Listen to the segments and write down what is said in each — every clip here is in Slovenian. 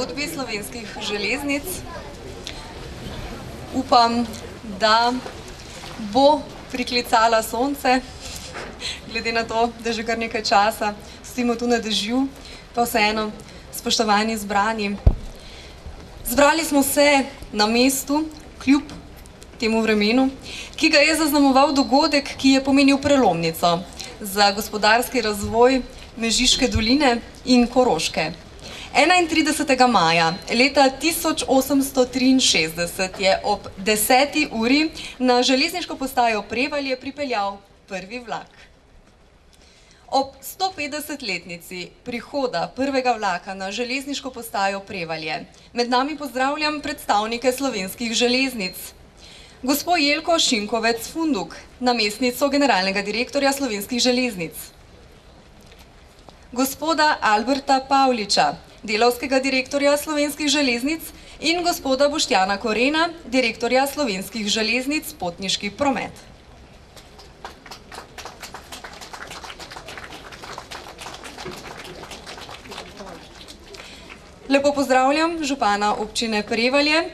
hvala godbi slovenskih železnic. Upam, da bo priklicala sonce, glede na to, da že kar nekaj časa stojimo tu na dežju, pa vseeno, spoštovani zbrani. Zbrali smo se na mestu, kljub temu vremenu, ki ga je zaznamoval dogodek, ki je pomenil prelomnico za gospodarski razvoj Mežiške doline in Koroške. 31. maja leta 1863 je ob 10. uri na železniško postajo Prevalje pripeljal prvi vlak. Ob 150-letnici prihoda prvega vlaka na železniško postajo Prevalje med nami pozdravljam predstavnike slovenskih železnic. Gospod Jelko Šinkovec Funduk, namestnico generalnega direktorja slovenskih železnic. Gospoda Alberta Pavliča, delovskega direktorja slovenskih železnic in gospoda Boštjana Korena, direktorja slovenskih železnic potniški promet. Lepo pozdravljam župana občine Prevalje,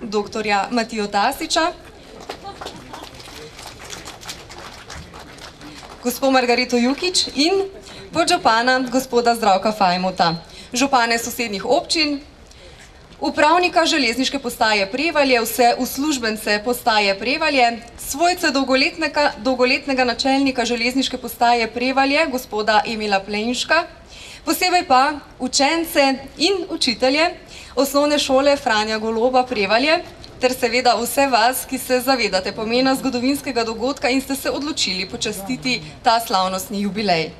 doktorja Matijo Tasiča, gospod Margarito Jukič in podžupana gospoda Zdravka Fajmuta, župane sosednjih občin, upravnika železniške postaje Prevalje, vse uslužbence postaje Prevalje, svojce dolgoletnega, dolgoletnega načelnika železniške postaje Prevalje, gospoda Emila Plenška, posebej pa učence in učitelje osnovne šole Franja Goloba Prevalje, ter seveda vse vas, ki se zavedate pomena zgodovinskega dogodka in ste se odločili počastiti ta slavnostni jubilej.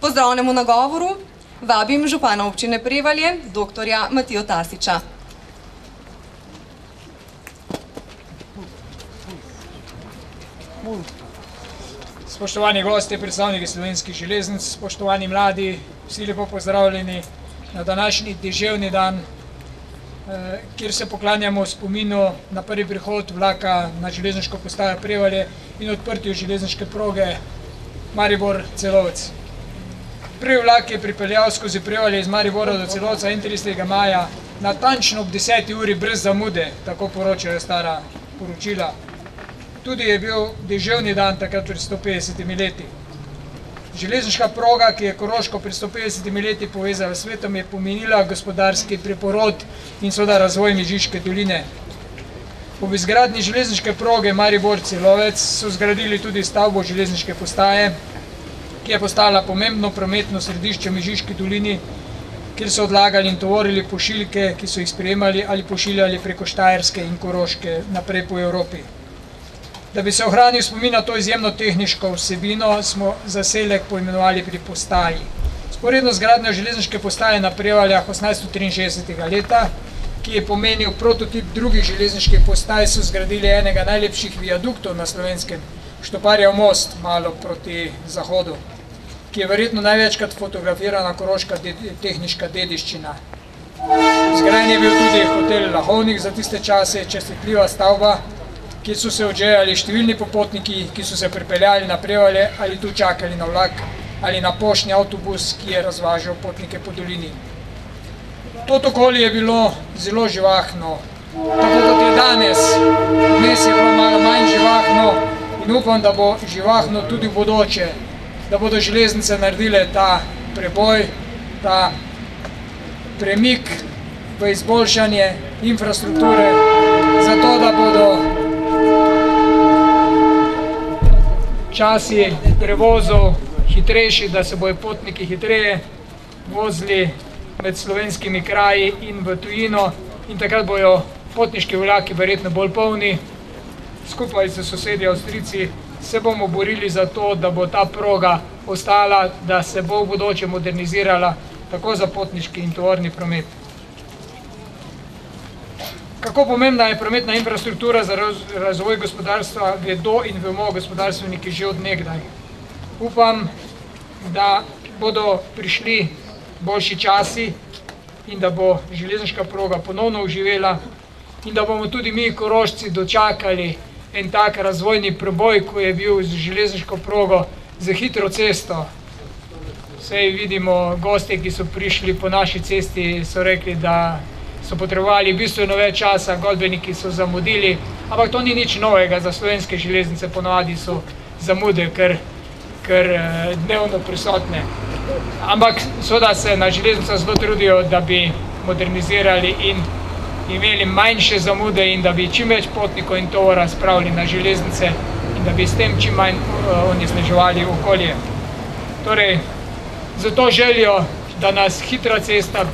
Pozdravnemu nagovoru vabim župana občine Prevalje, doktorja Matijo Tasiča. Spoštovani gosti, predstavniki slovenskih železnic, spoštovani mladi, vsi lepo pozdravljeni na današnji deževni dan, eh, kjer se poklanjamo spominu na prvi prihod vlaka na železniško postajo Prevalje in odprtju železniške proge Maribor-Celovec. Prvi vlak je pripeljal skozi Prevalje iz Maribora do Celovca 31. maja, natančno ob 10. uri brez zamude, tako poročajo stara poročila. Tudi je bil deževni dan takrat pred 150 leti. Železniška proga, ki je Koroško pred 150 leti povezala s svetom, je pomenila gospodarski preporod in seveda razvoj Mežiške doline. Ob izgradnji železniške proge Maribor-Celovec so zgradili tudi stavbo železniške postaje, ki je postala pomembno prometno središče v Mežiški dolini, kjer so odlagali in tovorili pošiljke, ki so jih sprejemali ali pošiljali preko Štajerske in Koroške naprej po Evropi. Da bi se ohranil spomin na to izjemno tehniško vsebino, smo zaselek poimenovali pri postaji. Sporedno z gradnjo železniške postaje na Prevaljah 1863. leta, ki je pomenil prototip drugih železniških postaj, so zgradili enega najlepših viaduktov na slovenskem, Štoparjev most, malo proti zahodu, ki je verjetno največkrat fotografirana koroška tehniška dediščina. Zgrajen je bil tudi hotel Lahovnik za tiste čase, čestitljiva stavba, kjer so se odžejali številni popotniki, ki so se pripeljali na Prevalje ali tu čakali na vlak ali na poštni avtobus, ki je razvažal potnike po dolini. To okolje je bilo zelo živahno, tako kot je danes. Vmes je bilo malo manj živahno in upam, da bo živahno tudi v bodoče, da bodo železnice naredile ta preboj, ta premik v izboljšanje infrastrukture, zato da bodo časi prevozov hitrejši, da se bojo potniki hitreje vozili med slovenskimi kraji in v tujino in takrat bojo potniški vlaki verjetno bolj polni. Skupaj z sosedji Avstrici se bomo borili za to, da bo ta proga ostala, da se bo v bodoče modernizirala tako za potniški in tovorni promet. Kako pomembna je prometna infrastruktura za razvoj gospodarstva, vedo in vemo gospodarstveniki že od nekdaj. Upam, da bodo prišli boljši časi in da bo železniška proga ponovno uživela in da bomo tudi mi, korošci, dočakali en tak razvojni preboj, ko je bil z železniško progo, z hitro cesto, Sej vidimo goste, ki so prišli po naši cesti, so rekli, da so potrebovali bistveno več časa, godbeniki so zamudili, ampak to ni nič novega za slovenske železnice, ponovadi so zamude, ker, ker eh, dnevno prisotne. Ampak seveda se na železnicah zelo trudijo, da bi modernizirali in imeli manjše zamude in da bi čim več potnikov in tovora spravili na železnice in da bi s tem čim manj uh, onesnaževali okolje. Torej, zato želijo, da nas hitra cesta,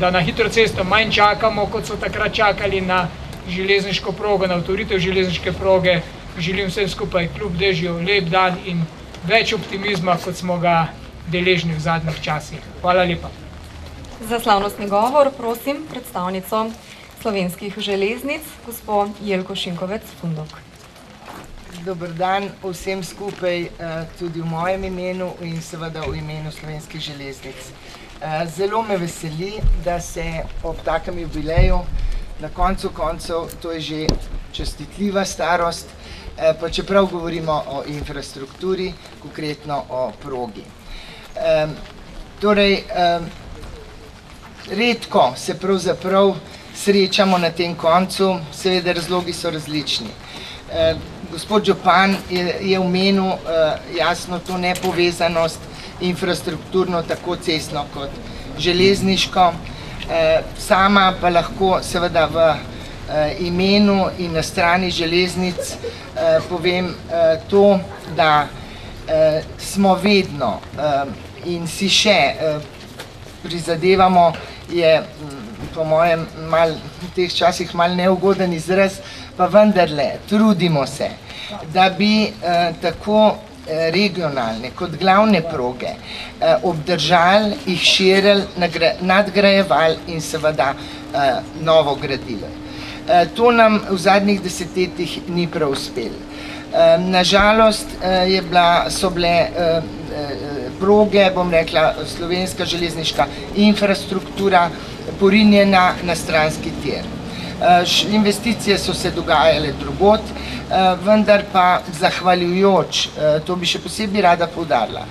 da na hitro cesto manj čakamo, kot so takrat čakali na železniško progo, na avtoritev železniške proge. Želim vsem skupaj kljub dežju lep dan in več optimizma, kot smo ga deležni v zadnjih časih. Hvala lepa. Za slavnostni govor prosim predstavnico slovenskih železnic, gospod Jelko Šinkovec Fundok. Dober dan vsem skupaj, eh, tudi v mojem imenu in seveda v imenu slovenskih železnic. Eh, zelo me veseli, da se ob takem jubileju, na koncu koncev, to je že čestitljiva starost, eh, pa čeprav govorimo o infrastrukturi, konkretno o progi. Torej, redko se pravzaprav srečamo na tem koncu, seveda razlogi so različni. Gospod Župan je, je omenil jasno to nepovezanost infrastrukturno, tako cestno kot železniško. Sama pa lahko seveda v imenu in na strani železnic povem to, da smo vedno in si še prizadevamo, je po mojem mal, v teh časih mal neugoden izraz, pa vendarle trudimo se, da bi eh, tako regionalne kot glavne proge eh, obdržali, jih širili, nadgrajevali in seveda eh, novo gradili. Eh, to nam v zadnjih desetletjih ni prav uspelo. Eh, nažalost eh, so bile eh, proge, bom rekla, slovenska železniška infrastruktura porinjena na stranski tir. Investicije so se dogajale drugot, vendar pa zahvaljujoč, to bi še posebej rada poudarila,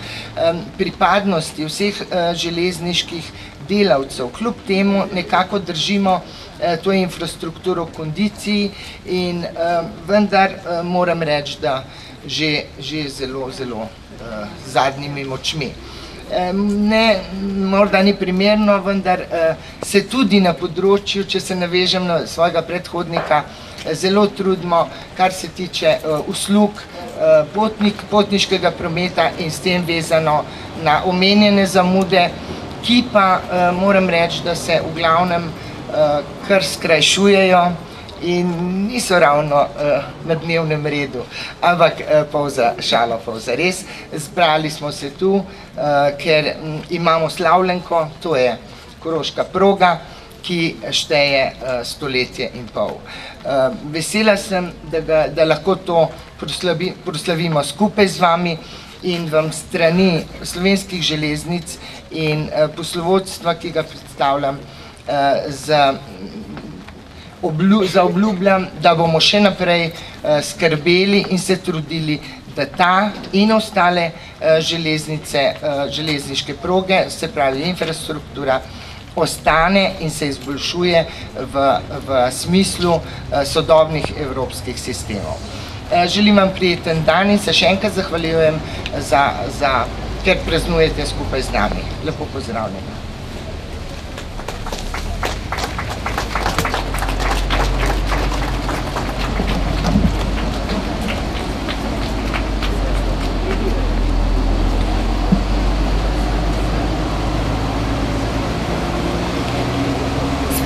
pripadnosti vseh železniških delavcev, kljub temu nekako držimo to infrastrukturo v kondiciji in vendar moram reči, da že, že zelo, zelo z zadnjimi močmi. Ne, morda ni primerno, vendar se tudi na področju, če se navežem na svojega predhodnika, zelo trudimo, kar se tiče uslug potnik, potniškega prometa in s tem vezano na omenjene zamude, ki pa moram reči, da se v glavnem kar skrajšujejo, in niso ravno uh, na dnevnem redu, ampak uh, povza šalo, povza res. Zbrali smo se tu, uh, ker m, imamo slavljenko, to je koroška proga, ki šteje uh, stoletje in pol. Uh, vesela sem, da, ga, da lahko to proslavi, proslavimo skupaj z vami in vam strani slovenskih železnic in uh, poslovodstva, ki ga predstavljam, uh, za zaobljubljam, da bomo še naprej uh, skrbeli in se trudili, da ta in ostale uh, železnice, uh, železniške proge, se pravi infrastruktura, ostane in se izboljšuje v, v smislu uh, sodobnih evropskih sistemov. Uh, želim vam prijeten dan in se še enkrat zahvaljujem, za, za, ker praznujete skupaj z nami. Lepo pozdravljeni.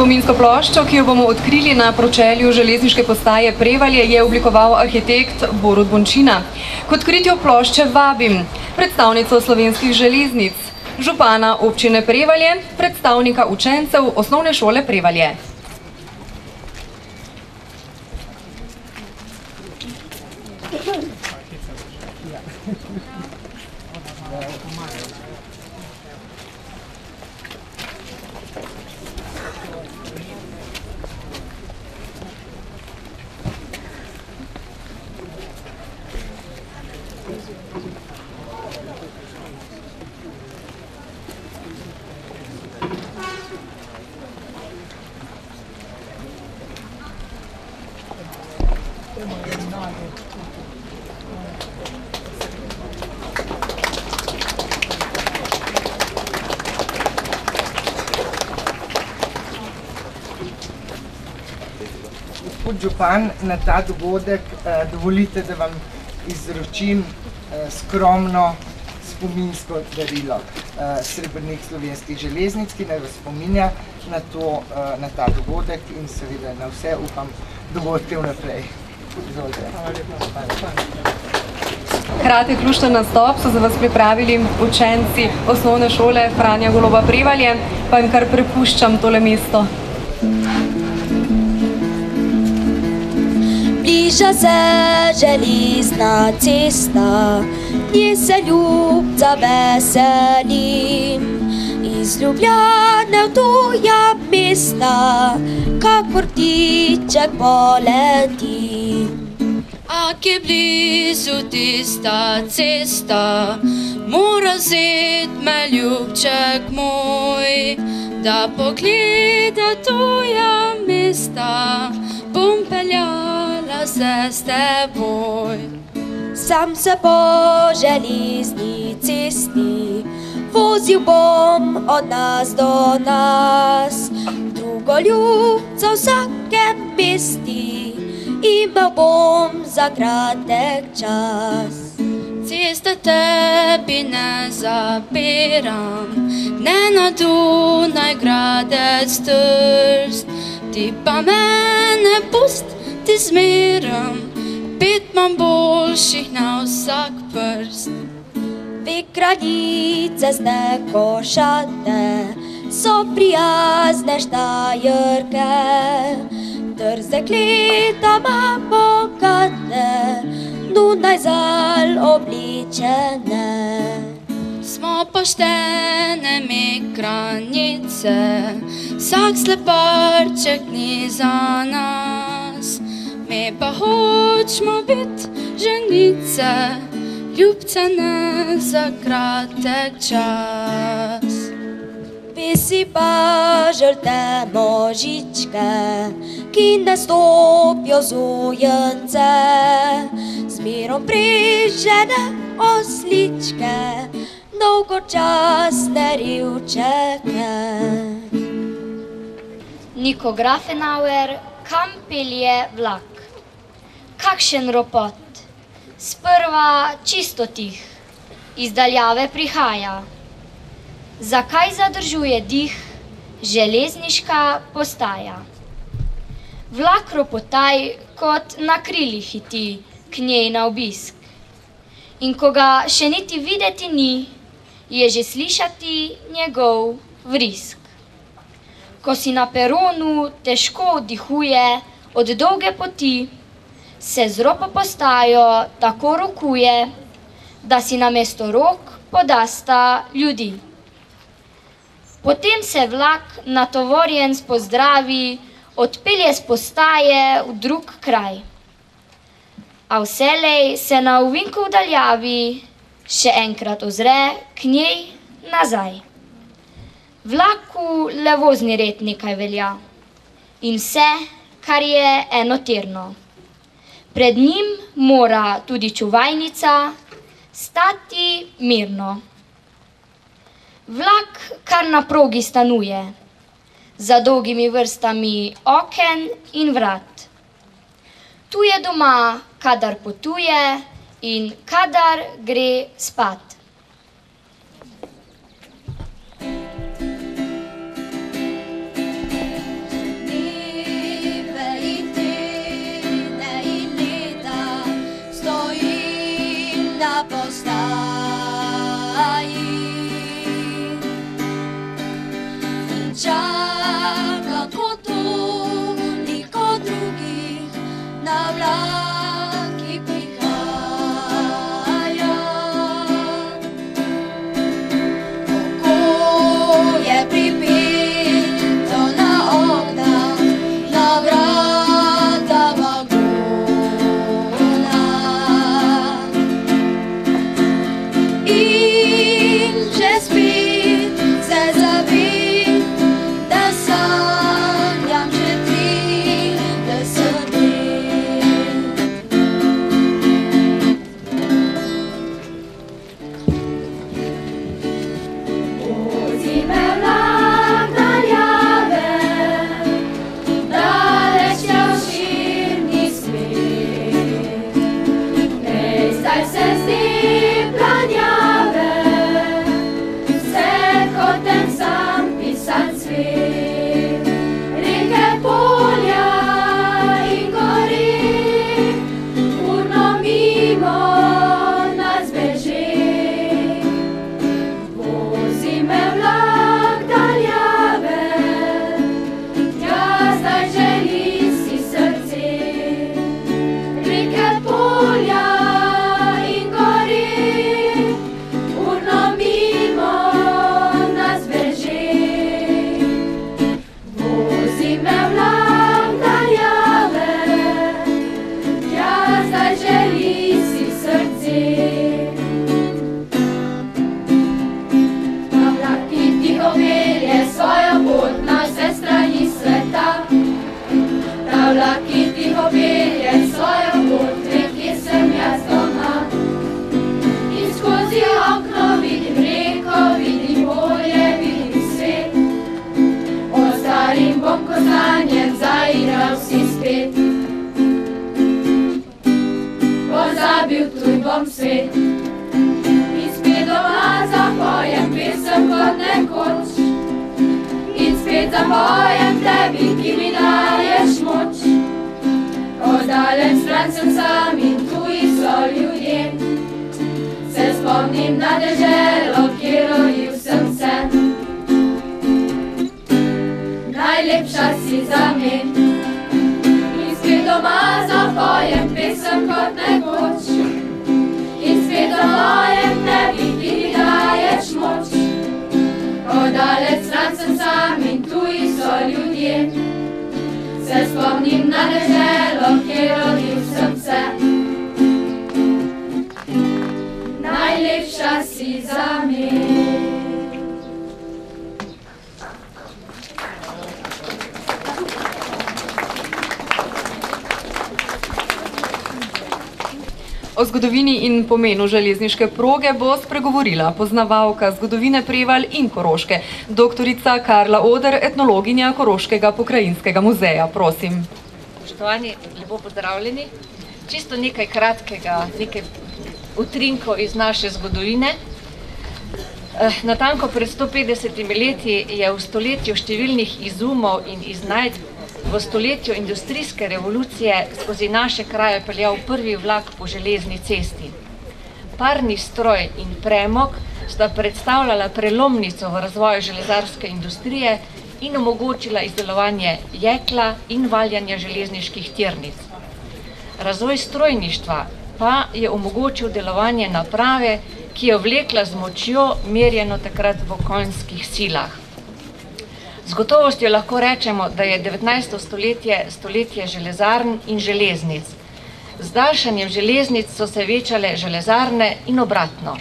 Spominsko ploščo, ki jo bomo odkrili na pročelju železniške postaje Prevalje, je oblikoval arhitekt Borut Bončina. K odkritju plošče vabim predstavnico slovenskih železnic, župana občine Prevalje, predstavnika učencev osnovne šole Prevalje. Župan, na ta dogodek eh, dovolite, da vam izročim eh, skromno spominsko darilo eh, srebrnih slovenskih železnic, ki naj vas spominja na, to, na ta dogodek in seveda na vse, upam, dogodke vnaprej. Izvolite. Kratek lušten nastop so za vas pripravili učenci osnovne šole Franja Goloba Prevalje, pa jim kar prepuščam tole mesto. Bliža se železna cesta, nje se ljubca veselim. Iz Ljubljane v tuja mesta, kakor ptiček poletim. Ak je blizu tista cesta, mora zet me ljubček moj, da pogleda tuja mesta, bom peljala se s teboj. Sam se po železni cesti, vozil bom od nas do nas, drugo ljubca v vsakem mesti, imel bom za kratek čas. Ceste tebi ne zapiram, ne na Dunaj gradec trst, ti pa mene pust, ti zmeram, pet imam boljših na vsak prst. Dve kraljice ste košate, so prijazne štajerke, trze kletama bogate, Dunaj zal obličene. Smo poštene mi kranice, vsak sleparček ni za nas. Mi pa hočemo biti ženice, ljubce ne za kratek čas. Vi si pa žrte možičke, ki ne stopijo z ujence, zmerom prižene osličke, dolgočasne rivčeke. Niko Grafenauer, kam pelje vlak? Kakšen ropot? Sprva čisto tih, iz daljave prihaja. Zakaj zadržuje dih železniška postaja? Vlak ropotaj kot na krilih hiti k njej na obisk. In ko ga še niti videti ni, je že slišati njegov vrisk. Ko si na peronu težko vdihuje od dolge poti, se z ropo postajo tako rokuje, da si na mesto rok podasta ljudi. Potem se vlak natovorjen pozdravi, odpelje z postaje v drug kraj. A vselej se na uvinku v daljavi še enkrat ozre k njej nazaj. Vlaku le vozni red nekaj velja in vse, kar je enotirno. Pred njim mora tudi čuvajnica stati mirno. Vlak kar na progi stanuje, za dolgimi vrstami oken in vrat. Tu je doma, kadar potuje in kadar gre spat. O zgodovini in pomenu železniške proge bo spregovorila poznavalka zgodovine Prevalj in Koroške, doktorica Karla Oder, etnologinja Koroškega pokrajinskega muzeja. Prosim. Spoštovani, lepo pozdravljeni. Čisto nekaj kratkega, nekaj utrinkov iz naše zgodovine. Eh, Natanko pred 150 leti je v stoletju številnih izumov in iznajdb v stoletju industrijske revolucije skozi naše kraje peljal prvi vlak po železni cesti. Parni stroj in premog sta predstavljala prelomnico v razvoju železarske industrije in omogočila izdelovanje jekla in valjanja železniških tirnic. Razvoj strojništva pa je omogočil delovanje naprave, ki je vlekla z močjo, merjeno takrat v konjskih silah. Z gotovostjo lahko rečemo, da je 19. stoletje stoletje železarn in železnic. Z daljšanjem železnic so se večale železarne in obratno.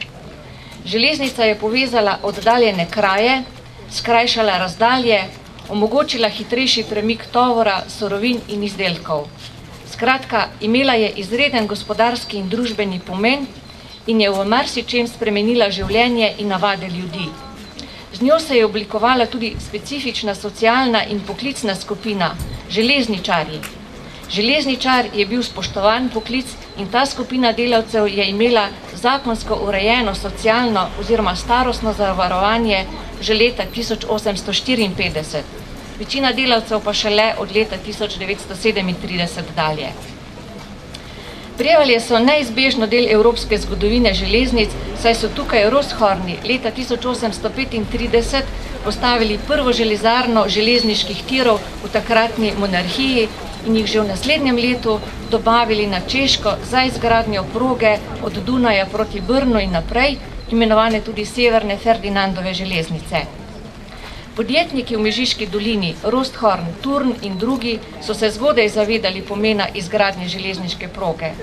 Železnica je povezala oddaljene kraje, skrajšala razdalje, omogočila hitrejši premik tovora, sorovin in izdelkov. Skratka, imela je izreden gospodarski in družbeni pomen in je v marsičem spremenila življenje in navade ljudi. Z njo se je oblikovala tudi specifična socialna in poklicna skupina, železničarji. Železničar je bil spoštovan poklic in ta skupina delavcev je imela zakonsko urejeno socialno oziroma starostno zavarovanje že leta 1854. Večina delavcev pa šele od leta 1937 dalje. Prevalje so neizbežno del evropske zgodovine železnic, saj so tukaj Roshorni leta 1835 postavili prvo železarno železniških tirov v takratni monarhiji in jih že v naslednjem letu dobavili na Češko za izgradnjo proge od Dunaja proti Brnu in naprej, imenovane tudi Severne Ferdinandove železnice. Podjetniki v Mežiški dolini, Rosthorn, Turn in drugi so se zgodaj zavedali pomena izgradnje železniške proge.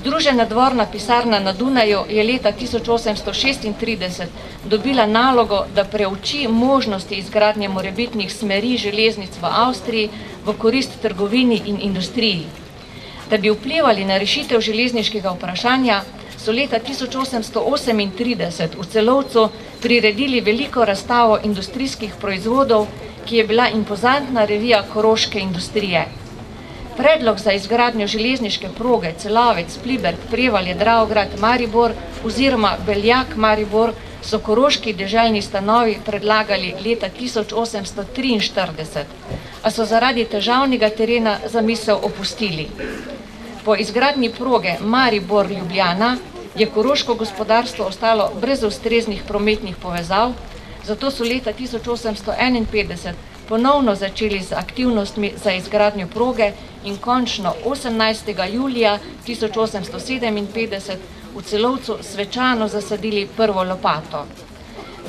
Združena dvorna pisarna na Dunaju je leta 1836 dobila nalogo, da preuči možnosti izgradnje morebitnih smeri železnic v Avstriji v korist trgovini in industriji. Da bi vplivali na rešitev železniškega vprašanja, so leta 1838 v Celovcu priredili veliko razstavo industrijskih proizvodov, ki je bila impozantna revija koroške industrije. Predlog za izgradnjo železniške proge Celovec, Pliberg, Prevalje, Dravograd, Maribor oziroma Beljak, Maribor so koroški deželni stanovi predlagali leta 1843, a so zaradi težavnega terena zamisel opustili. Po izgradnji proge Maribor-Ljubljana je koroško gospodarstvo ostalo brez ustreznih prometnih povezav, zato so leta 1851 ponovno začeli z aktivnostmi za izgradnjo proge in končno 18. julija 1857 v celovcu svečano zasadili prvo lopato.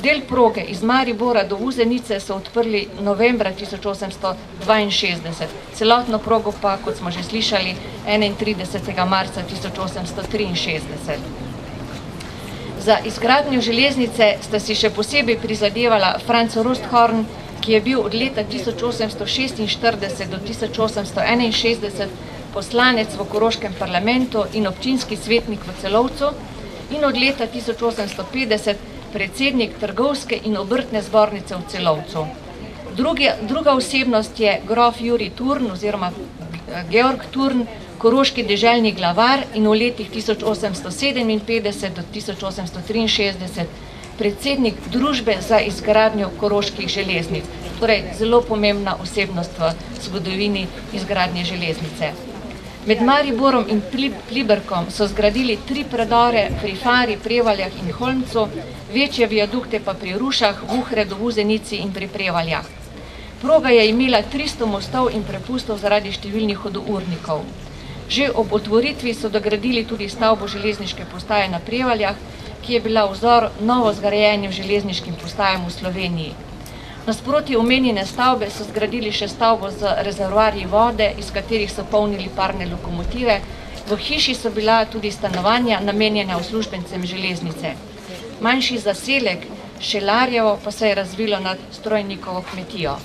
Del proge iz Maribora do Vuzenice so odprli novembra 1862, celotno progo pa, kot smo že slišali, 31. marca 1863. Za izgradnjo železnice sta si še posebej prizadevala Franz Rusthorn, ki je bil od leta 1846 do 1861 poslanec v Koroškem parlamentu in občinski svetnik v Celovcu in od leta 1850 predsednik trgovske in obrtne zbornice v Celovcu. Drugi, druga osebnost je grof Juri Turn oziroma Georg Turn, koroški deželni glavar in v letih 1857 do 1863 predsednik družbe za izgradnjo koroških železnic. Torej, zelo pomembna osebnost v zgodovini izgradnje železnice. Med Mariborom in Pli- Pliberkom so zgradili tri predore pri Fari, Prevaljah in Holmcu, večje viadukte pa pri Rušah, Vuhredu, Vuzenici in pri Prevaljah. Proga je imela 300 mostov in prepustov zaradi številnih hodournikov. Že ob otvoritvi so dogradili tudi stavbo železniške postaje na Prevaljah, ki je bila vzor novo zgrajenim železniškim postajam v Sloveniji. Nasproti omenjene stavbe so zgradili še stavbo z rezervoarji vode, iz katerih so polnili parne lokomotive. V hiši so bila tudi stanovanja namenjena uslužbencem železnice. Manjši zaselek Šelarjevo pa se je razvilo nad strojnikovo kmetijo.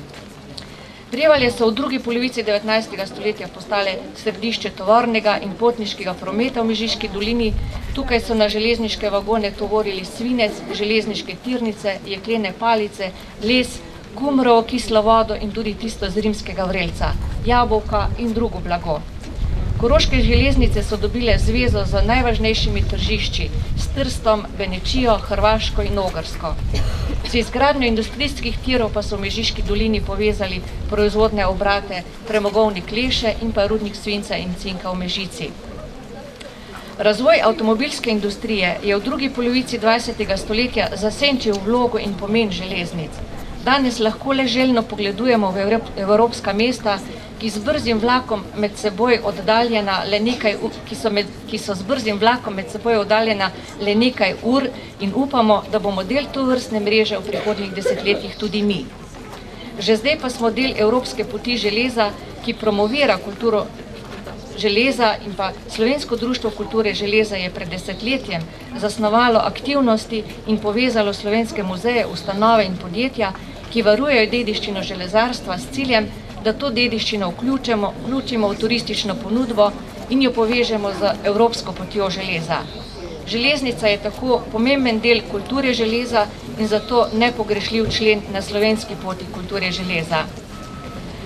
Prevalje so v drugi polovici 19. stoletja postale središče tovornega in potniškega prometa v Mežiški dolini. Tukaj so na železniške vagone tovorili svinec, železniške tirnice, jeklene palice, les, kumrovo kislo vodo in tudi tisto z rimskega vrelca, jabolka in drugo blago. Koroške železnice so dobile zvezo z najvažnejšimi tržišči, s Trstom, Benečijo, Hrvaško in Ogrsko. Z izgradnjo industrijskih tirov pa so v Mežiški dolini povezali proizvodne obrate premogovnik Leše in pa rudnik svinca in cinka v Mežici. Razvoj avtomobilske industrije je v drugi polovici 20. stoletja zasenčil vlogo in pomen železnic. Danes lahko le željno pogledujemo v Evrop- evropska mesta, ki z brzim vlakom med seboj oddaljena le nekaj, ki so, med, ki so z brzim vlakom med seboj oddaljena le nekaj ur in upamo, da bomo del to vrstne mreže v prihodnjih desetletjih tudi mi. Že zdaj pa smo del Evropske poti železa, ki promovira kulturo železa in pa Slovensko društvo kulture železa je pred desetletjem zasnovalo aktivnosti in povezalo slovenske muzeje, ustanove in podjetja, ki varujejo dediščino železarstva s ciljem, da to dediščino vključimo, vključimo v turistično ponudbo in jo povežemo z Evropsko potjo železa. Železnica je tako pomemben del kulture železa in zato nepogrešljiv člen na slovenski poti kulture železa.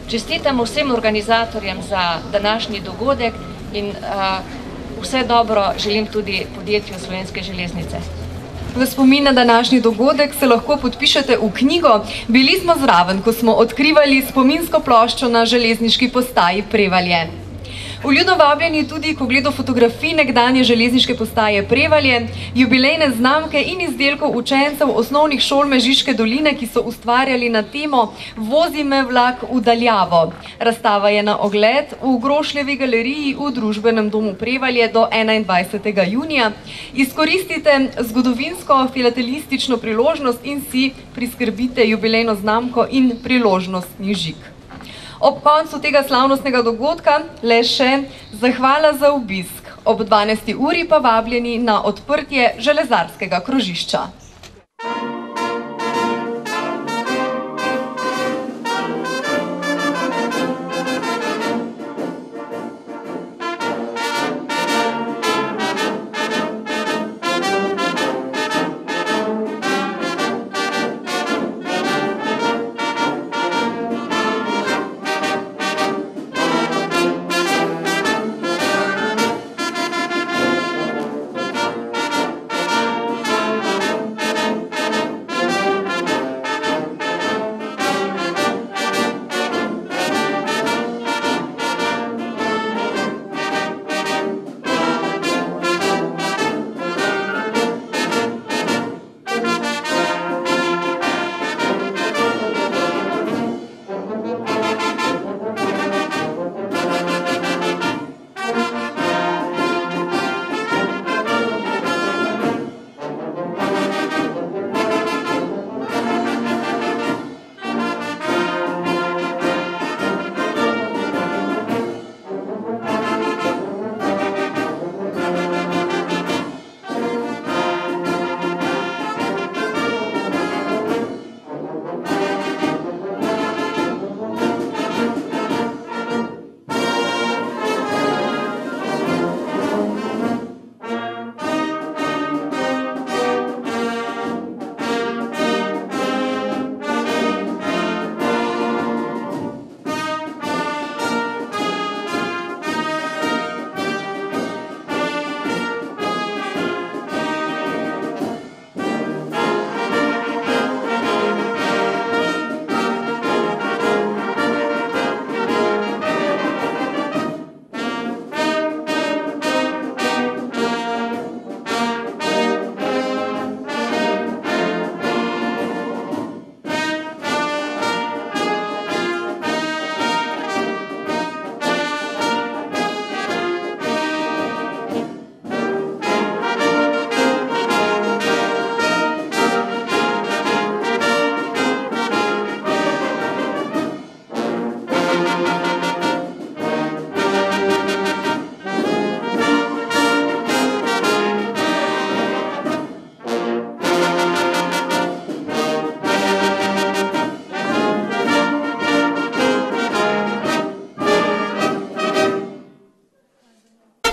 Čestitam vsem organizatorjem za današnji dogodek in uh, vse dobro želim tudi podjetju Slovenske železnice. V spomin na današnji dogodek se lahko podpišete v knjigo Bili smo zraven, ko smo odkrivali spominsko ploščo na železniški postaji Prevalje. Vljudno vabljeni tudi k ogledu fotografij nekdanje železniške postaje Prevalje, jubilejne znamke in izdelkov učencev osnovnih šol Mežiške doline, ki so ustvarjali na temo Vozi me vlak v daljavo. Razstava je na ogled v Grošljevi galeriji v Družbenem domu Prevalje do 21. junija. Izkoristite zgodovinsko filatelistično priložnost in si priskrbite jubilejno znamko in priložnostni žig. Ob koncu tega slavnostnega dogodka le še zahvala za obisk. Ob 12. uri pa vabljeni na odprtje železarskega krožišča.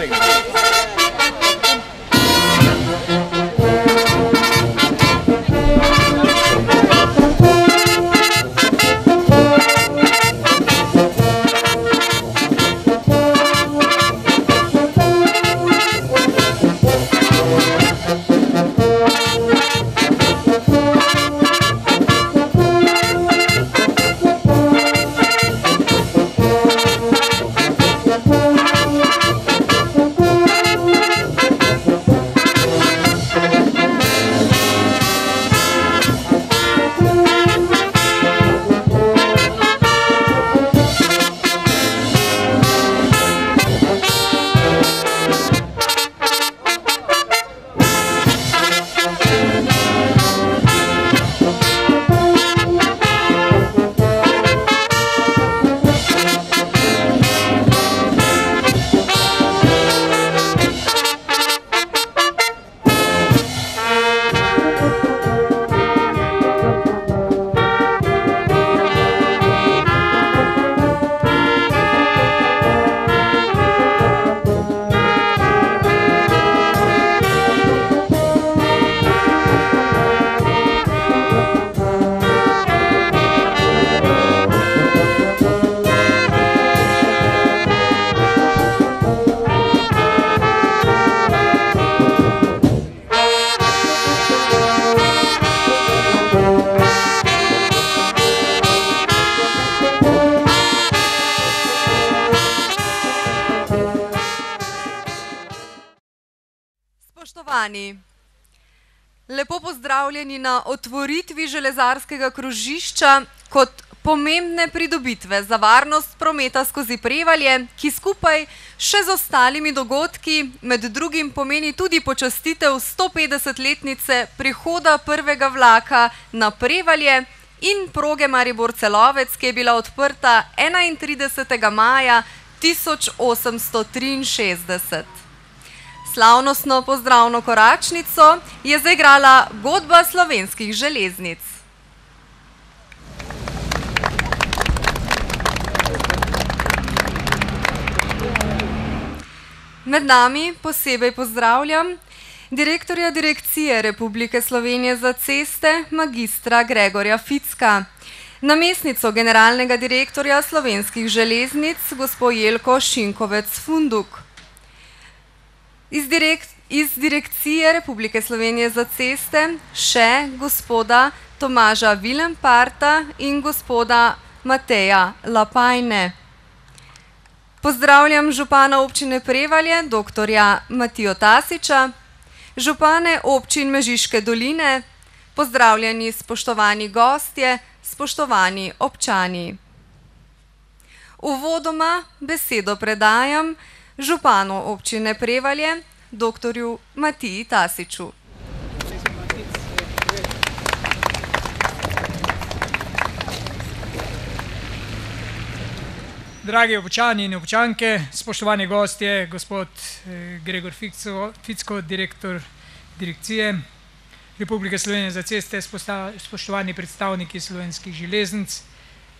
Venga. Občani, lepo pozdravljeni na otvoritvi železarskega krožišča kot pomembne pridobitve za varnost prometa skozi Prevalje, ki skupaj še z ostalimi dogodki med drugim pomeni tudi počastitev 150-letnice prihoda prvega vlaka na Prevalje in proge Maribor-Celovec, ki je bila odprta 31. maja 1863. Slavnostno pozdravno koračnico je zaigrala godba slovenskih železnic. Med nami posebej pozdravljam direktorja Direkcije Republike Slovenije za ceste, magistra Gregorja Ficka, namestnico generalnega direktorja slovenskih železnic, gospod Jelko Šinkovec Funduk. Iz, direkt, iz Direkcije Republike Slovenije za ceste še gospoda Tomaža Vilemparta in gospoda Mateja Lapajne. Pozdravljam župana občine Prevalje, doktorja Matijo Tasiča, župane občin Mežiške doline, pozdravljeni spoštovani gostje, spoštovani občani. Uvodoma besedo predajam županu občine Prevalje, doktorju Matiji Tasiču. Dragi občani in občanke, spoštovani gostje, gospod Gregor Ficko, Ficko, direktor Direkcije Republike Slovenije za ceste, spoštovani predstavniki slovenskih železnic,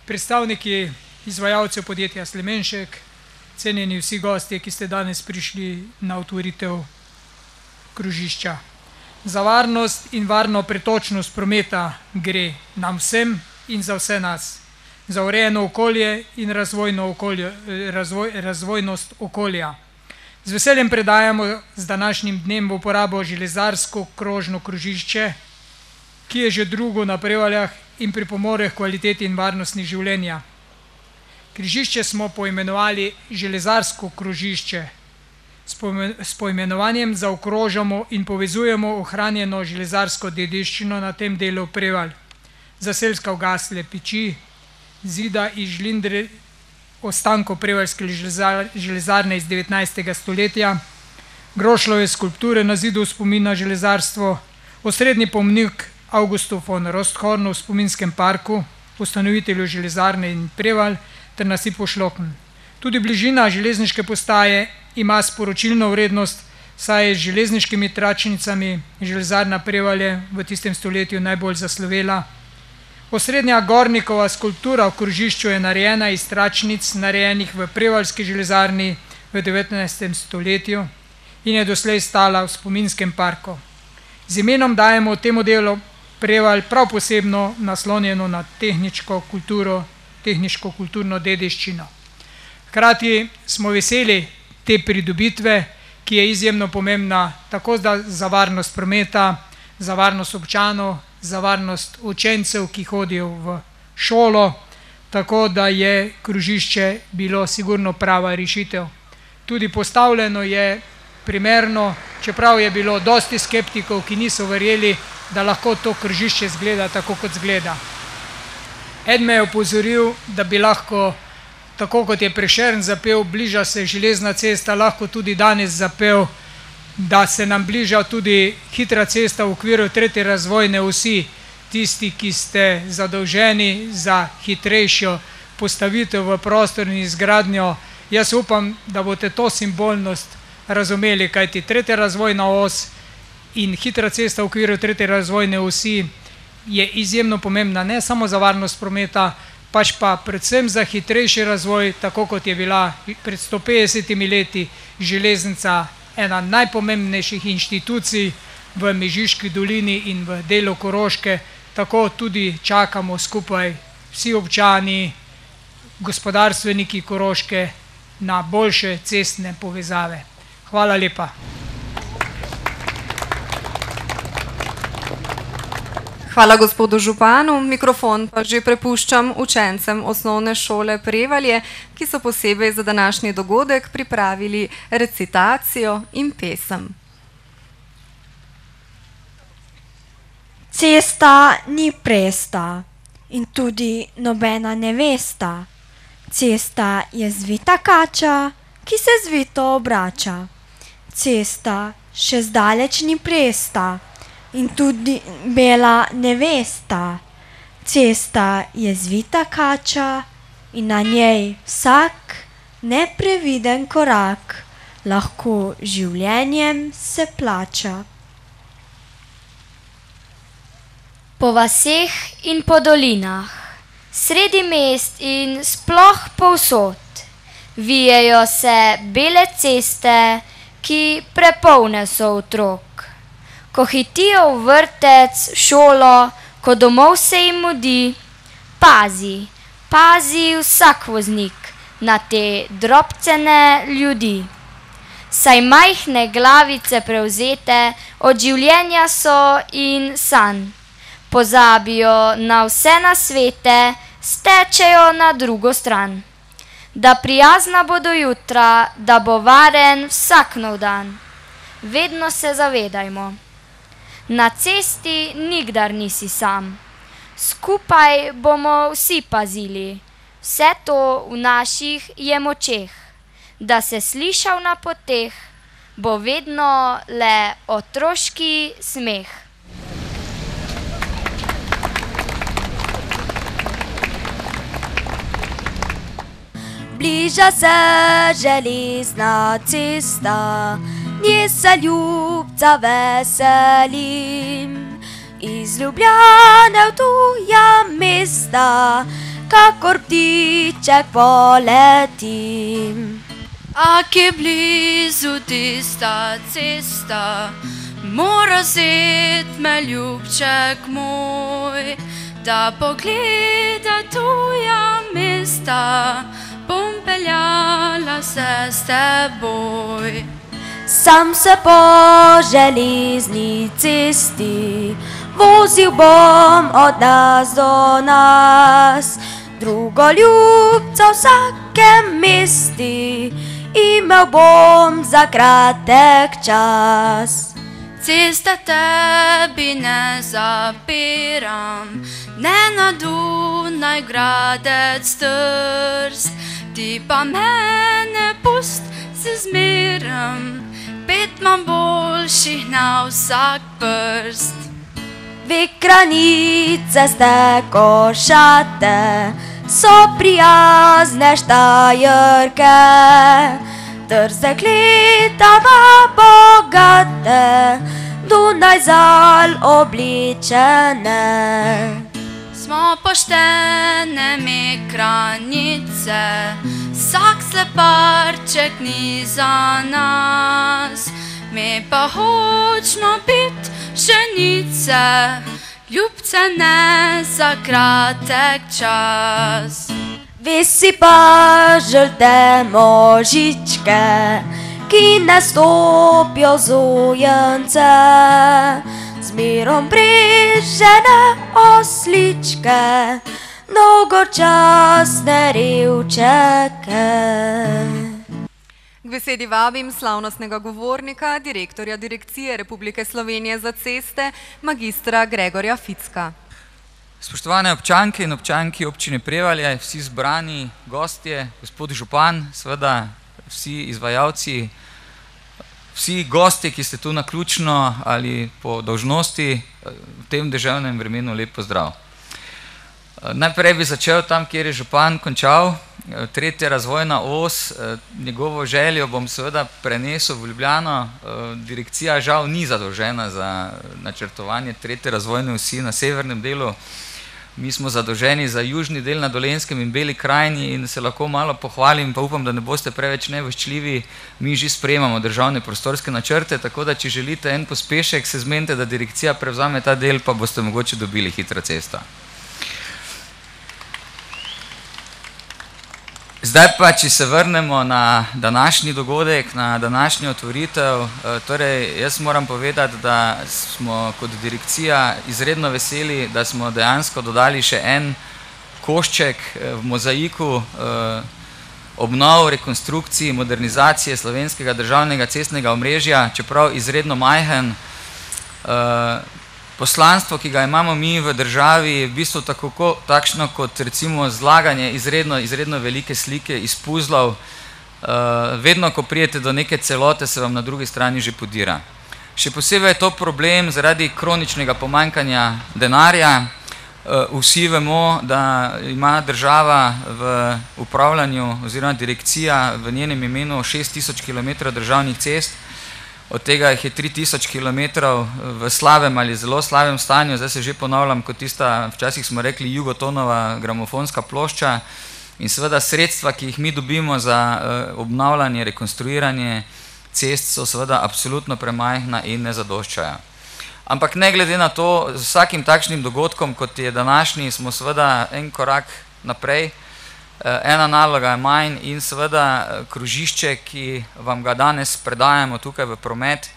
predstavniki izvajalcev podjetja Slemenšek, cenjeni vsi gostje, ki ste danes prišli na otvoritev krožišča. Za varnost in varno pretočnost prometa gre nam vsem in za vse nas. Za urejeno okolje in razvojno okolje, razvoj, razvojnost okolja. Z veseljem predajamo z današnjim dnem v uporabo železarsko krožno krožišče, ki je že drugo na Prevaljah in pripomore h kvaliteti in varnosti življenja. Križišče smo poimenovali železarsko krožišče. S poimenovanjem zaokrožamo in povezujemo ohranjeno železarsko dediščino na tem delu Prevalj. Zaselska ugasle peči, zida iz žlindre ostankov prevaljske železarne iz devetnajstega stoletja, Grošljove skulpture na zidu v spomin na železarstvo, osrednji pomnik Avgustu von Rosthornu v spominskem parku, ustanovitelju železarne in Prevalj ter nasipu Šlokn. Tudi bližina železniške postaje ima sporočilno vrednost, saj je z železniškimi tračnicami železarna Prevalje v tistem stoletju najbolj zaslovela. Osrednja Gornikova skulptura v krožišču je narejena iz tračnic, narejenih v prevaljski železarni v devetnajstem stoletju in je doslej stala v spominskem parku. Z imenom dajemo temu delu Prevalj prav posebno naslonjeno na tehniško kulturo, tehniško kulturno dediščino. Hkrati smo veseli te pridobitve, ki je izjemno pomembna tako za varnost prometa, za varnost občanov, za varnost učencev, ki hodijo v šolo, tako da je krožišče bilo sigurno prava rešitev. Tudi postavljeno je primerno, čeprav je bilo dosti skeptikov, ki niso verjeli, da lahko to krožišče izgleda tako, kot izgleda. Eden me je opozoril, da bi lahko, tako kot je Prešern zapel Bliža se železna cesta, lahko tudi danes zapel, da se nam bliža tudi hitra cesta v okviru tretje razvojne osi. Tisti, ki ste zadolženi za hitrejšo postavitev v prostor in izgradnjo, jaz upam, da boste to simbolnost razumeli, kajti tretja razvojna os in hitra cesta v okviru tretje razvojne osi je izjemno pomembna ne samo za varnost prometa, pač pa predvsem za hitrejši razvoj, tako kot je bila pred sto petdesetimi leti železnica ena najpomembnejših inštitucij v Mežiški dolini in v delu Koroške, tako tudi čakamo skupaj vsi občani, gospodarstveniki Koroške na boljše cestne povezave. Hvala lepa. Hvala gospodu županu, mikrofon pa že prepuščam učencem Osnovne šole Prevalje, ki so posebej za današnji dogodek pripravili recitacijo in pesem. Cesta ni presta in tudi nobena nevesta. Cesta je zvita kača, ki se zvito obrača. Cesta še zdaleč ni presta in tudi bela nevesta. Cesta je zvita kača in na njej vsak nepreviden korak lahko življenjem se plača. Po vaseh in po dolinah, sredi mest in sploh povsod, vijejo se bele ceste, ki prepolne so otrok. Ko hitijo v vrtec, šolo, ko domov se jim mudi, pazi, pazi vsak voznik na te drobcene ljudi. Saj majhne glavice prevzete od življenja so in sanj. Pozabijo na vse nasvete, stečejo na drugo stran. Da prijazna bodo jutra, da bo varen vsak nov dan. Vedno se zavedajmo. Na cesti nikdar nisi sam. Skupaj bomo vsi pazili. Vse to v naših je močeh. Da se slišal na poteh, bo vedno le otroški smeh. Bliža se železna cesta, nje se ljubca veselim. Iz Ljubljane v tuja mesta, kakor ptiček poletim. Ak je blizu tista cesta, mora zet me ljubček moj, da pogleda tuja mesta, bom peljala se s teboj. Sam se po železni cesti, vozil bom od nas do nas. Drugo ljubca v vsakem mesti, imel bom za kratek čas. Cesta tebi ne zapiram, ne na Dunaj gradec trst, ti pa mene pust se zmeram, pet imam boljših na vsak prst. Vikranice ste košate, so prijazne štajerke, trze klitava bogate, Dunaj zal obličene. Smo poštene mi kranice, vsak sleparček ni za nas. Mi pa hočemo biti ženice, ljubce ne za kratek čas. Visi pa žrte možičke, ki ne stopijo zujence, zmerom prižene osličke, dolgočasne revčeke. K besedi vabim slavnostnega govornika, direktorja Direkcije Republike Slovenije za ceste, magistra Gregorja Ficka. Spoštovane občanke in občanki občine Prevalje, vsi zbrani gostje, gospod župan, seveda vsi izvajalci, vsi gostje, ki ste tu na ključno ali po dolžnosti v tem državnem vremenu, lep pozdrav. Najprej bi začel tam, kjer je župan končal, tretja razvojna os, njegovo željo bom seveda prenesel v Ljubljano, direkcija žal ni zadolžena za načrtovanje tretje razvojne osi na severnem delu, mi smo zadolženi za južni del na Dolenjskem in Beli krajini in se lahko malo pohvalim, pa upam, da ne boste preveč nevoščljivi, mi že sprejemamo državne prostorske načrte, tako da če želite en pospešek, se zmenite, da direkcija prevzame ta del, pa boste mogoče dobili hitra cesta. Zdaj pa, če se vrnemo na današnji dogodek, na današnjo otvoritev, torej jaz moram povedati, da smo kot direkcija izredno veseli, da smo dejansko dodali še en košček v mozaiku obnov, rekonstrukcij, modernizacije slovenskega državnega cestnega omrežja, čeprav izredno majhen. Poslanstvo, ki ga imamo mi v državi, je v bistvu tako, ko, takšno kot recimo zlaganje izredno, izredno velike slike iz puzlov. Uh, vedno, ko prijete do neke celote, se vam na drugi strani že podira. Še posebej je to problem zaradi kroničnega pomankanja denarja. Uh, vsi vemo, da ima država v upravljanju oziroma direkcija v njenem imenu 6000 km državnih cest, od tega jih je 3000 km v slabem ali zelo slabem stanju, zdaj se že ponavljam kot tista, včasih smo rekli, jugotonova gramofonska plošča. In seveda sredstva, ki jih mi dobimo za uh, obnavljanje, rekonstruiranje cest, so seveda absolutno premajhna in ne zadoščajo. Ampak ne glede na to, z vsakim takšnim dogodkom, kot je današnji, smo seveda en korak naprej, ena naloga je manj in seveda krožišče, ki vam ga danes predajamo tukaj v promet,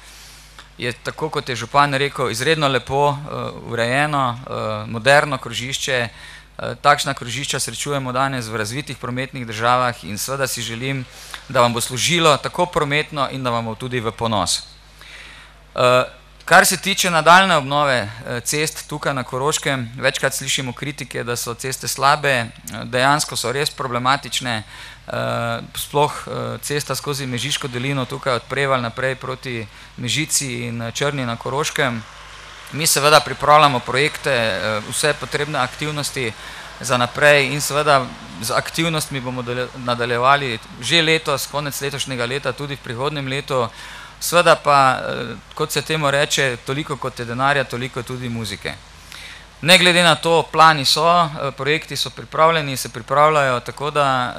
je tako, kot je župan rekel, izredno lepo urejeno, moderno krožišče, takšna krožišča srečujemo danes v razvitih prometnih državah in seveda si želim, da vam bo služilo tako prometno in da vam bo tudi v ponos. Kar se tiče nadaljne obnove cest tukaj na Koroškem, večkrat slišimo kritike, da so ceste slabe, dejansko so res problematične, sploh cesta skozi Mežiško dolino tukaj od Prevalj naprej proti Mežici in Črni na Koroškem. Mi seveda pripravljamo projekte, vse potrebne aktivnosti za naprej in seveda z aktivnostmi bomo nadaljevali že letos, konec letošnjega leta, tudi v prihodnjem letu, seveda pa, kot se temu reče, toliko kot je denarja, toliko tudi muzike. Ne glede na to, plani so, projekti so pripravljeni, se pripravljajo, tako da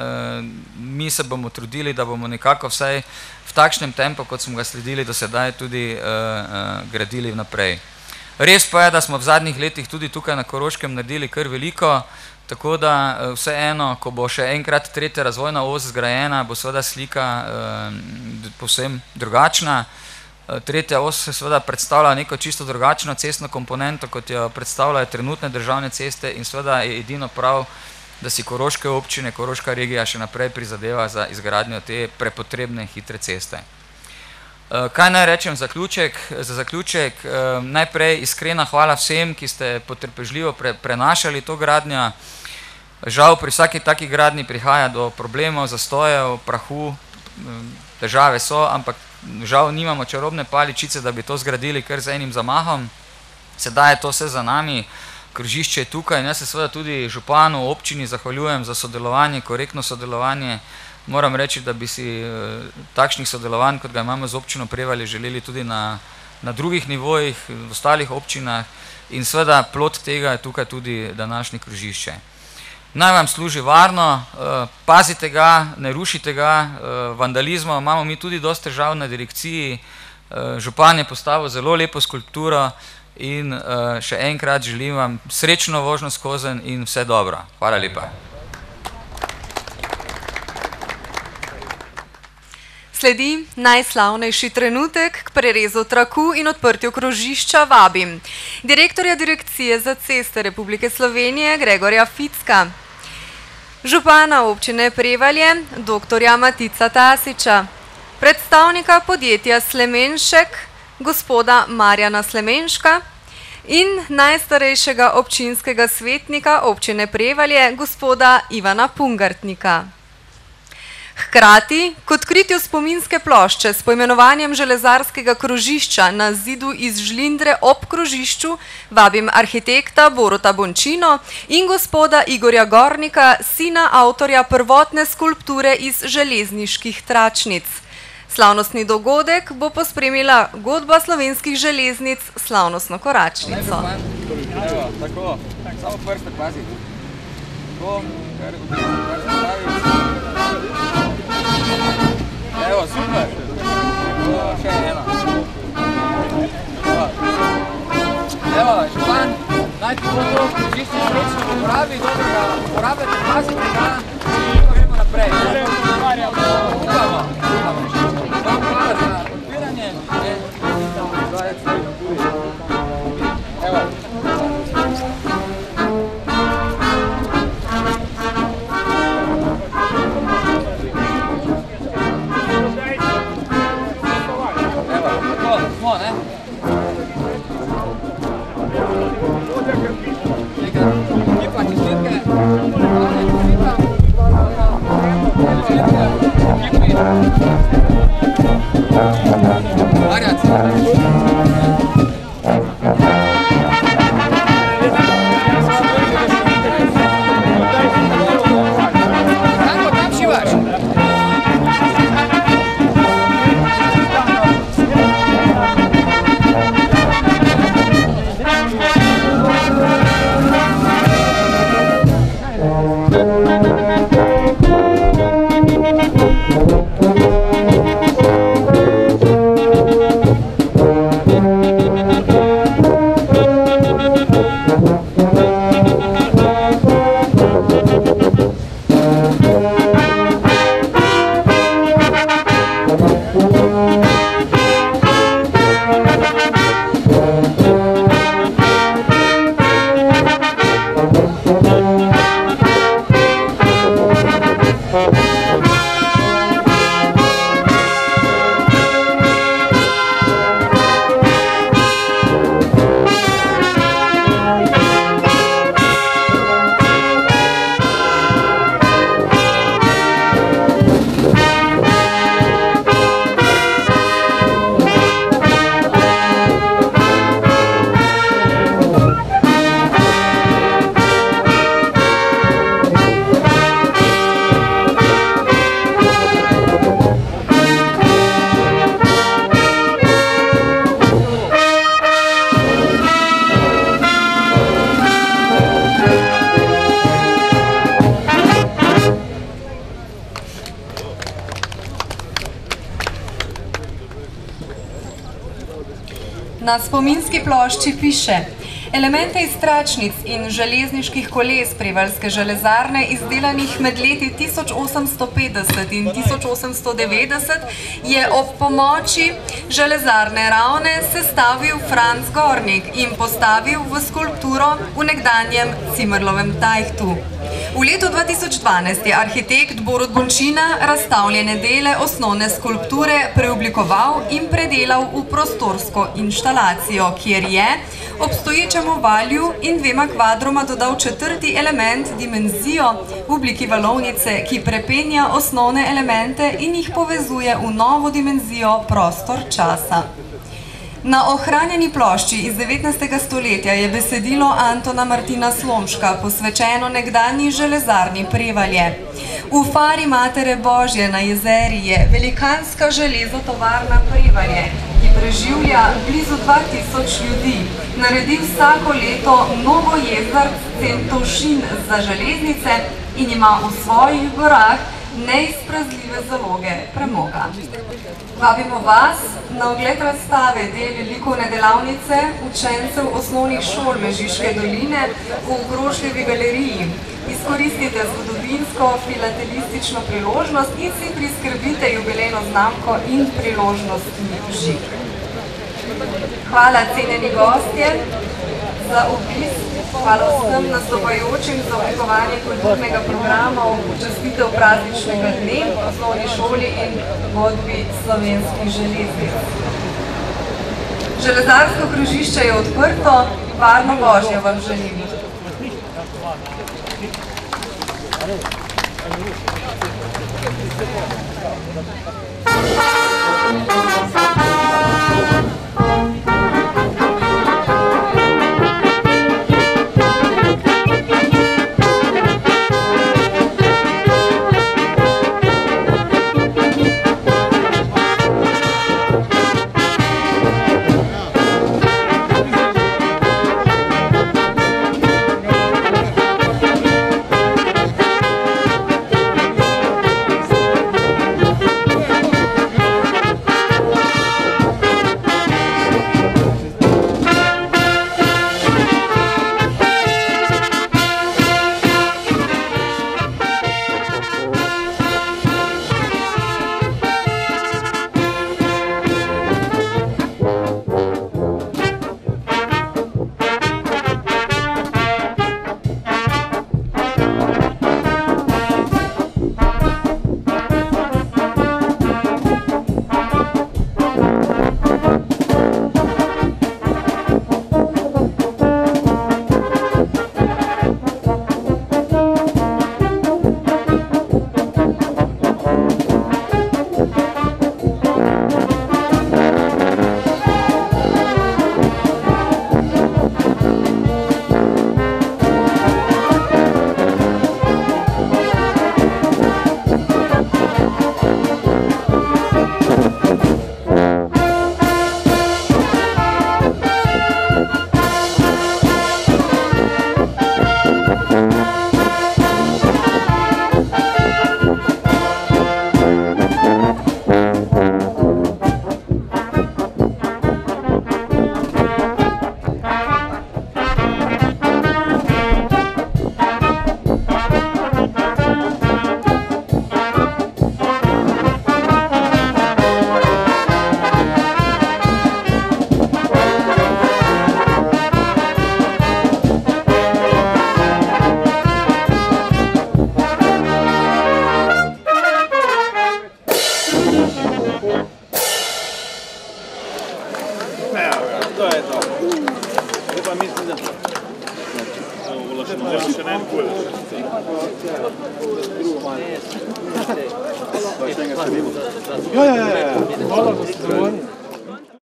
mi se bomo trudili, da bomo nekako vsaj v takšnem tempu, kot smo ga sledili do sedaj, tudi gradili naprej. Res pa je, da smo v zadnjih letih tudi tukaj na Koroškem naredili kar veliko, tako da vseeno, ko bo še enkrat tretja razvojna os zgrajena, bo seveda slika povsem drugačna. Tretja os seveda predstavlja neko čisto drugačno cestno komponento, kot jo predstavljajo trenutne državne ceste in seveda je edino prav, da si koroške občine, Koroška regija še naprej prizadeva za izgradnjo te prepotrebne hitre ceste. Kaj naj rečem zaključek, za zaključek, najprej iskrena hvala vsem, ki ste potrpežljivo prenašali to gradnjo. Žal pri vsaki taki gradnji prihaja do problemov, zastojev, prahu, težave so, ampak žal nimamo čarobne paličice, da bi to zgradili kar z enim zamahom. Sedaj je to vse za nami, krožišče je tukaj in jaz se seveda tudi županu, občini zahvaljujem za sodelovanje, korektno sodelovanje. Moram reči, da bi si takšnih sodelovanj, kot ga imamo z občino Prevalje, želeli tudi na na drugih nivojih, v ostalih občinah in seveda plod tega je tukaj tudi današnje krožišče. Naj vam služi varno, pazite ga, ne rušite ga, vandalizma imamo mi tudi dosti težav na direkciji, župan je postavil zelo lepo skulpturo in še enkrat želim vam srečno vožnjo skozenj in vse dobro. Hvala lepa. Sledi najslavnejši trenutek k prerezu traku in odprtju krožišča, vabim. Direktorja Direkcije za ceste Republike Slovenije, Gregorja Ficka, župana občine Prevalje, doktorja Matica Tasiča, predstavnika podjetja Slemenšek, gospoda Marjana Slemenška, in najstarejšega občinskega svetnika občine Prevalje, gospoda Ivana Pungartnika. Hkrati k odkritju spominske plošče s poimenovanjem železarskega krožišča na zidu iz žlindre ob krožišču vabim arhitekta Boruta Bončino in gospoda Igorja Gornika, sina avtorja prvotne skulpture iz železniških tračnic. Slavnostni dogodek bo pospremila godba Slovenskih železnic slavnostno koračnico. Tako, samo prste pazi. Tako, kar kar se pravi. Evo, super. Še ena. Evo, župan, naj ti bo to krožišče srečno v uporabi, dobro ga uporabljajte, pazite ga in gremo naprej. Upamo, upamo. Vam hvala za podpiranje. Na spominski plošči piše: Elemente iz tračnic in železniških koles prevaljske železarne, izdelanih med leti 1850 in 1890, je ob pomoči železarne ravne sestavil Franz Gornik in postavil v skulpturo v nekdanjem Cimerlovem tajhtu. V letu 2012 je arhitekt Borut Bončina razstavljene dele osnovne skulpture preoblikoval in predelal v prostorsko inštalacijo, kjer je obstoječemu valju in dvema kvadroma dodal četrti element, dimenzijo v obliki valovnice, ki prepenja osnovne elemente in jih povezuje v novo dimenzijo prostor časa. Na ohranjeni plošči iz 19. stoletja je besedilo Antona Martina Slomška, posvečeno nekdanji železarni prevalje. V fari Matere Božje na jezeri je velikanska železotovarna prevalje, ki preživlja blizu 2000 ljudi. Naredi vsako leto mnogo jezdar centovšin za železnice in ima v svojih gorah neizprazljive zaloge premoga. Vabimo vas na ogled razstave del likovne delavnice učencev osnovnih šol Mežiške doline v Grožljevi galeriji. Izkoristite zgodovinsko filatelistično priložnost in si priskrbite jubilejno znamko in priložnostni žig. Hvala cenjeni gostje za obisk. Hvala vsem nastopajočim za oblikovanje kulturnega programa v počastitev prazničnega dne v osnovni šoli in godbi slovenskih železnic. Železarsko krožišče je odprto, varno vožnjo vam želim. To